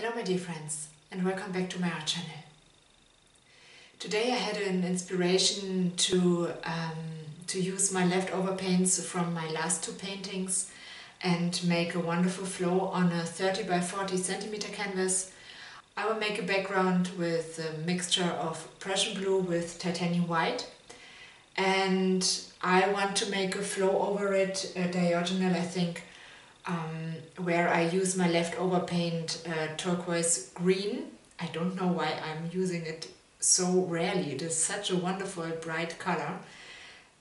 Hello my dear friends and welcome back to my art channel. Today I had an inspiration to, um, to use my leftover paints from my last two paintings and make a wonderful flow on a 30 by 40 centimeter canvas. I will make a background with a mixture of Prussian blue with titanium white and I want to make a flow over it, a diagonal I think, um, where I use my leftover paint uh, turquoise green. I don't know why I'm using it so rarely. It is such a wonderful bright color.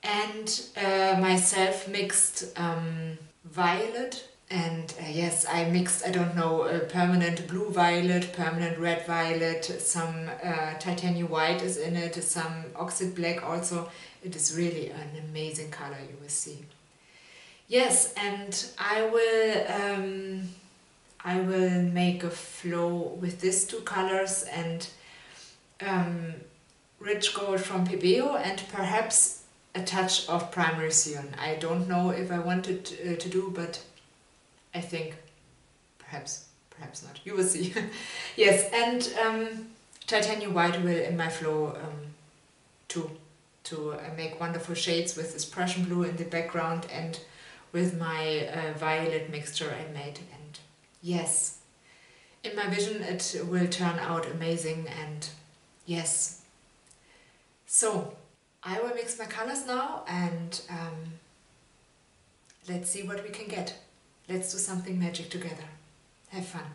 And uh, myself mixed um, violet and uh, yes, I mixed, I don't know, a permanent blue violet, permanent red violet, some uh, titanium white is in it, some oxide black also. It is really an amazing color, you will see. Yes, and I will um, I will make a flow with these two colors and um, rich gold from Pebeo and perhaps a touch of primary cyan. I don't know if I wanted to, uh, to do, but I think perhaps, perhaps not. You will see. yes, and um, titanium white will in my flow um, too, to uh, make wonderful shades with this Prussian blue in the background and with my uh, violet mixture I made and yes. in my vision it will turn out amazing and yes. So I will mix my colors now and um, let's see what we can get. Let's do something magic together. Have fun.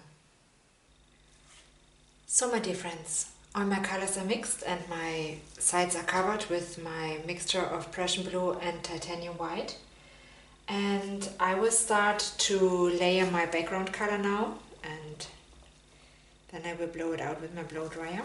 So my dear friends all my colors are mixed and my sides are covered with my mixture of Prussian blue and titanium white and I will start to layer my background color now and then I will blow it out with my blow dryer.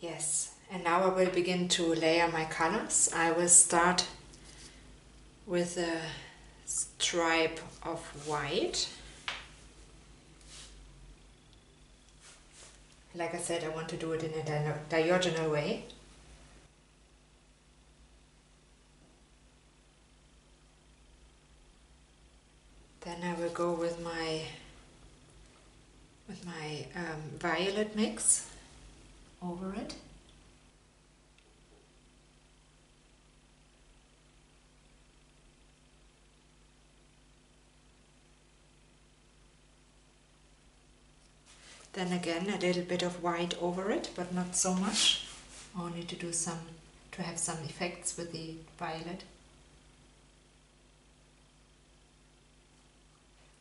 Yes, and now I will begin to layer my colors. I will start with a stripe of white. Like I said, I want to do it in a diagonal way. Then I will go with my with my um, violet mix over it. Then again a little bit of white over it, but not so much. Only to do some, to have some effects with the violet.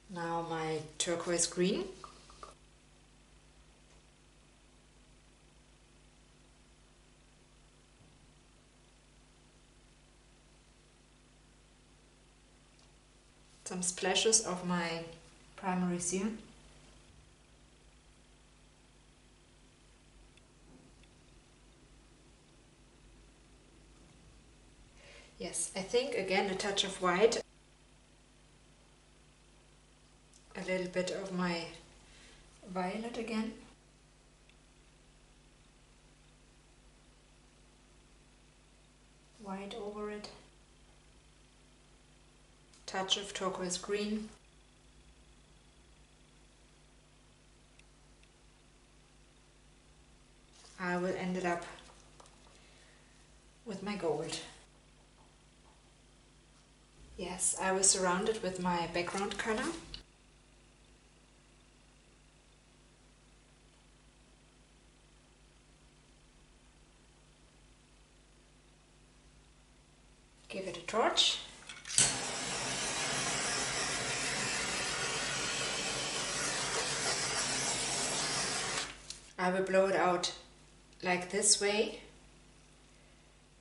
Now my turquoise green. Some splashes of my primary cyan. Yes, I think again a touch of white a little bit of my violet again. White over it. Touch of turquoise green. I will end it up with my gold. Yes, I was surrounded with my background color. Give it a torch. I will blow it out like this way.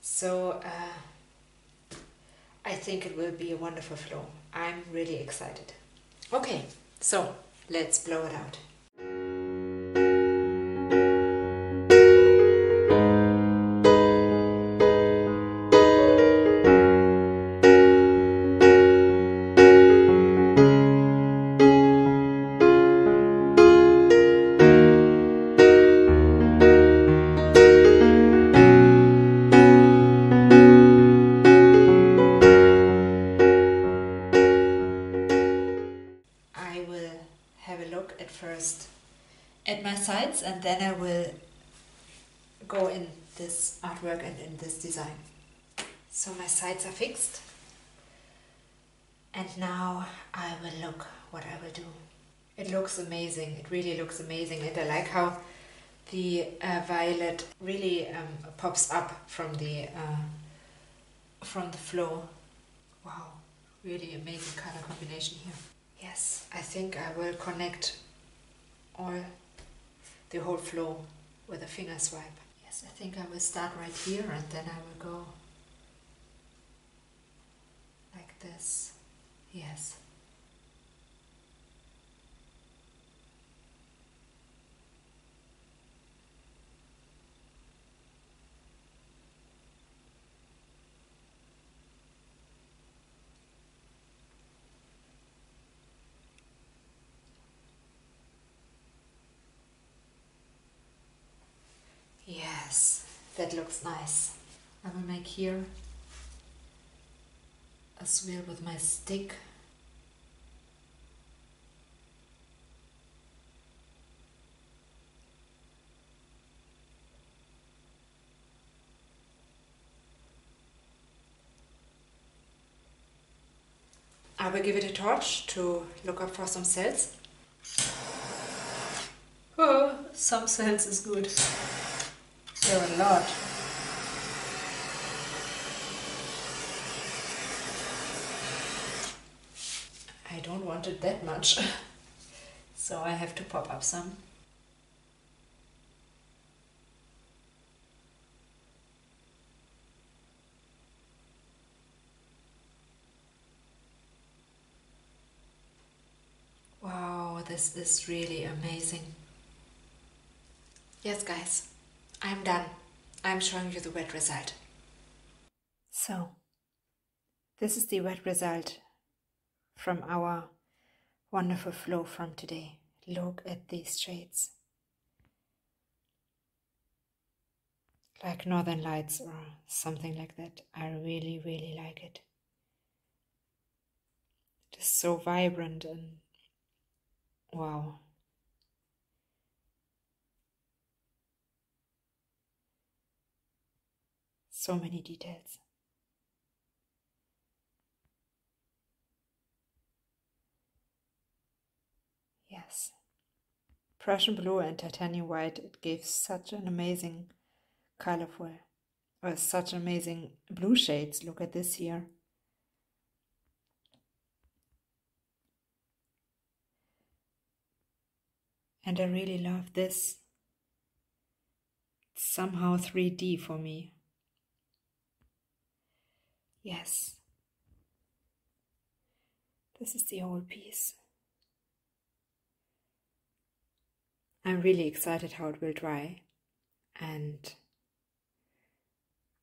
So uh, I think it will be a wonderful flow. I'm really excited. Okay, so let's blow it out. At my sides and then I will go in this artwork and in this design. So my sides are fixed and now I will look what I will do. It looks amazing, it really looks amazing and I like how the uh, violet really um, pops up from the uh, from the flow. Wow, really amazing color combination here. Yes, I think I will connect all the whole flow with a finger swipe. Yes, I think I will start right here and then I will go like this. Yes. Yes, that looks nice. I will make here a swirl with my stick. I will give it a torch to look up for some cells. Oh, some cells is good. Are a lot. I don't want it that much, so I have to pop up some. Wow, this is really amazing. Yes, guys. I'm done. I'm showing you the wet result. So, this is the wet result from our wonderful flow from today. Look at these shades. Like Northern Lights or something like that. I really, really like it. It is so vibrant and wow. So many details. Yes. Prussian blue and titanium white, it gives such an amazing colorful, or such amazing blue shades. Look at this here. And I really love this. Somehow 3D for me. Yes. This is the whole piece. I'm really excited how it will dry and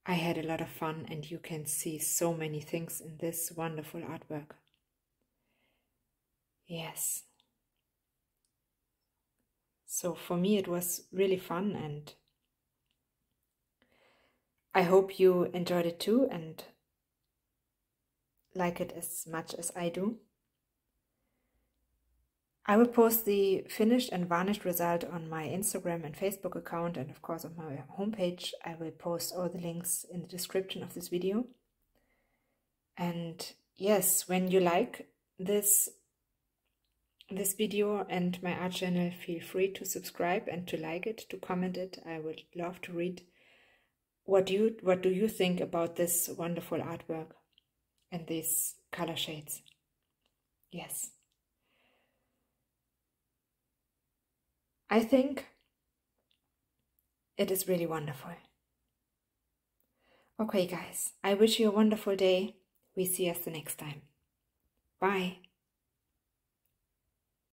I had a lot of fun and you can see so many things in this wonderful artwork. Yes. So for me it was really fun and I hope you enjoyed it too and like it as much as I do. I will post the finished and varnished result on my Instagram and Facebook account and of course on my homepage. I will post all the links in the description of this video. And yes, when you like this this video and my art channel, feel free to subscribe and to like it, to comment it. I would love to read what you what do you think about this wonderful artwork. And these color shades. Yes. I think it is really wonderful. Okay, guys, I wish you a wonderful day. We see us the next time. Bye.